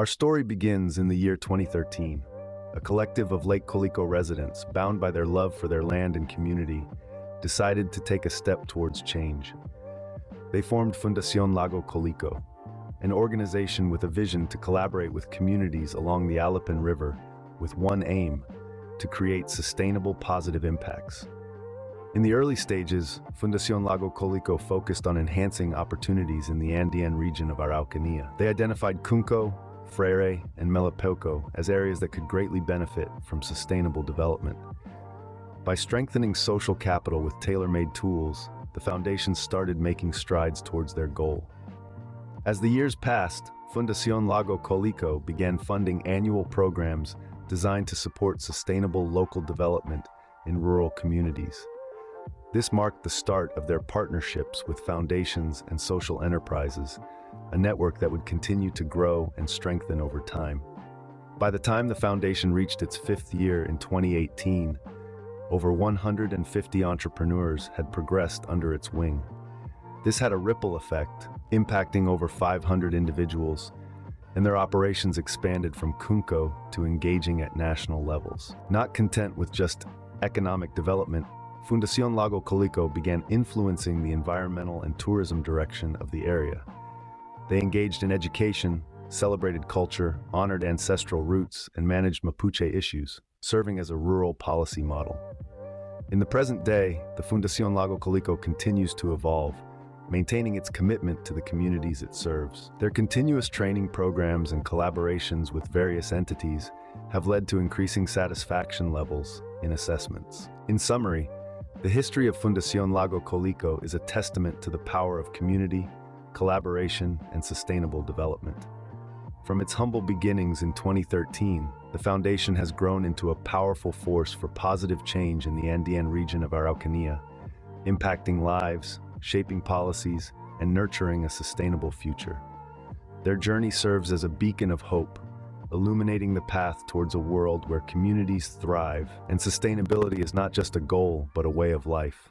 Our story begins in the year 2013. A collective of Lake Colico residents, bound by their love for their land and community, decided to take a step towards change. They formed Fundación Lago Colico, an organization with a vision to collaborate with communities along the Allipén River with one aim, to create sustainable positive impacts. In the early stages, Fundación Lago Colico focused on enhancing opportunities in the Andean region of Araucanía. They identified Cunco, Freire, and Melipeuco as areas that could greatly benefit from sustainable development. By strengthening social capital with tailor-made tools, the foundation started making strides towards their goal. As the years passed, Fundación Lago Colico began funding annual programs designed to support sustainable local development in rural communities. This marked the start of their partnerships with foundations and social enterprises, a network that would continue to grow and strengthen over time. By the time the foundation reached its fifth year in 2018, over 150 entrepreneurs had progressed under its wing. This had a ripple effect, impacting over 500 individuals, and their operations expanded from Cunco to engaging at national levels. Not content with just economic development, Fundación Lago Colico began influencing the environmental and tourism direction of the area. They engaged in education, celebrated culture, honored ancestral roots, and managed Mapuche issues, serving as a rural policy model. In the present day, the Fundación Lago Colico continues to evolve, maintaining its commitment to the communities it serves. Their continuous training programs and collaborations with various entities have led to increasing satisfaction levels in assessments. In summary, the history of Fundación Lago Colico is a testament to the power of community, collaboration, and sustainable development. From its humble beginnings in 2013, the foundation has grown into a powerful force for positive change in the Andean region of Araucanía, impacting lives, shaping policies, and nurturing a sustainable future. Their journey serves as a beacon of hope, illuminating the path towards a world where communities thrive and sustainability is not just a goal, but a way of life.